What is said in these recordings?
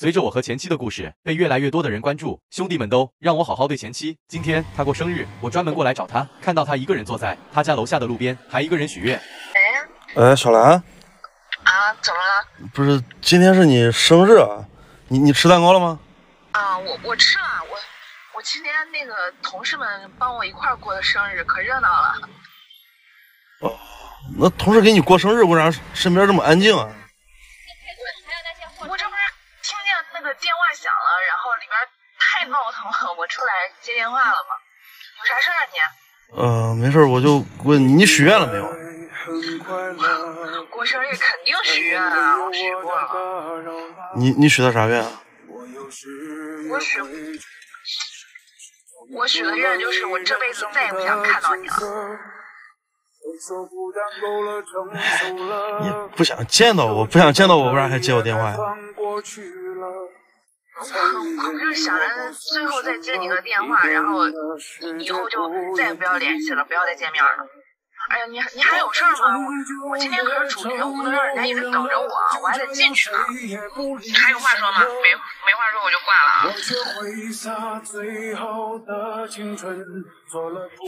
随着我和前妻的故事被越来越多的人关注，兄弟们都让我好好对前妻。今天他过生日，我专门过来找他，看到他一个人坐在他家楼下的路边，还一个人许愿。哎，哎，小兰，啊，怎么了？不是今天是你生日啊？你你吃蛋糕了吗？啊，我我吃了，我我今天那个同事们帮我一块儿过的生日，可热闹了。哦那同事给你过生日，为啥身边这么安静啊？电话响了，然后里边太闹腾了，我出来接电话了吗？有啥事儿啊你？呃，没事，我就问你，你许愿了没有？过生日肯定许愿啊，我许过了。你你许的啥愿啊？我许我许的愿就是我这辈子再也不想看到你了。你不想见到我，不想见到我，为啥还接我电话呀？我我就是想着最后再接你个电话，然后以后就再也不要联系了，不要再见面了。哎呀，你你还有事儿吗？我我今天可是主角，我不能让人家一直等着我，我还得进去呢。你还有话说吗？没没话说我就挂了啊。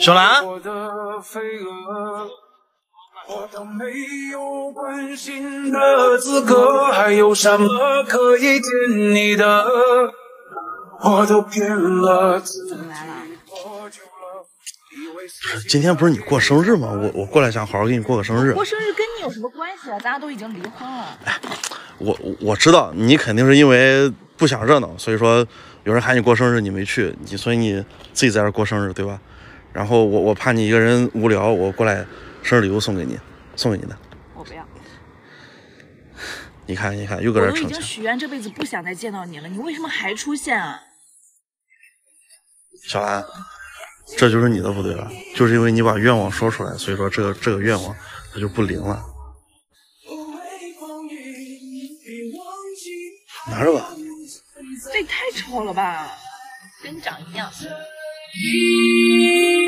小兰，我都没有关心的资格，还有什么可以见你的？我都骗了自己多久了？今天不是你过生日吗？我我过来想好好给你过个生日。过生日跟你有什么关系啊？咱俩都已经离婚了。我我知道你肯定是因为不想热闹，所以说有人喊你过生日你没去，你所以你自己在这过生日对吧？然后我我怕你一个人无聊，我过来生日礼物送给你，送给你的。我不要，你看你看又搁我已这逞强。经许愿这辈子不想再见到你了，你为什么还出现啊？小兰，这就是你的不对了，就是因为你把愿望说出来，所以说这个这个愿望它就不灵了。拿着吧。这也太丑了吧，跟你长一样。一